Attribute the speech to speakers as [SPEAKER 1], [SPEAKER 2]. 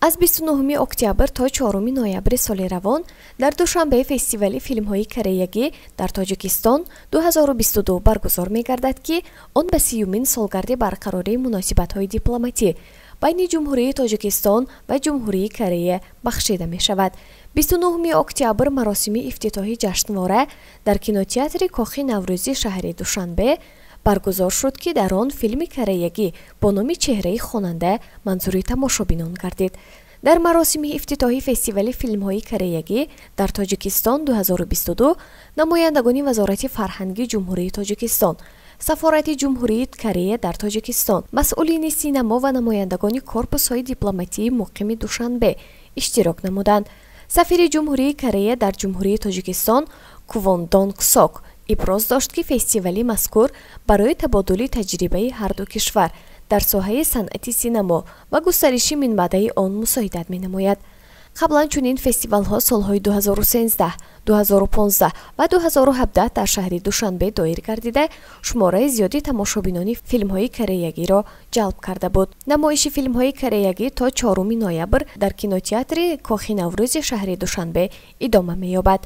[SPEAKER 1] аз 29 октябр то 4 ноябри соли равон дар душанбе фестивали филмҳои кореягӣ дар тоҷикистон 2022 баргузор мегардад ки он ба сиюмин солгарди барқарории муносибатҳои дипломатӣ байни ҷумҳурии тоҷикистон ва ҷумҳурии корея бахшида мешавад. 29 октябр маросими ифтитоҳи ҷашнвора дар кинотеатри кохи наврӯзи шаҳри душанбе баргузор шуд ки дар он филми кореягӣ бо номи чеҳраи хонанда манзури тамошобинон гардид. Дар маросими ифтитоҳи фестивали филмҳои кореягӣ дар тоҷикистон 2022 намояндагони вазорати фарҳангии ҷумҳурии тоҷикистон сафорати ҷумҳурии корея дар тоҷикистон масъулини синамо ва намояндагони корпусҳои дипломатии муқими душанбе иштирок намуданд. Сафири ҷумҳурии корея дар ҷумҳурии тоҷикистон кувон донг сок иброз дошт ки фестивали мазкур барои табодули таҷрибаи ҳарду кишвар дар соҳаи санъати синамо ва густариши минбаъдаи он мусоидат менамояд. Қаблан чунин фестивалҳо солҳои 2013 2015 ва 2017 дар шаҳри душанбе доир гардида шумораи зиёди тамошобинони филмҳои кореягиро ҷалб карда буд. Намоиши филмҳои кореягӣ то 4 ноябр дар кинотеатри кохи наврӯзи шаҳри душанбе идома меёбад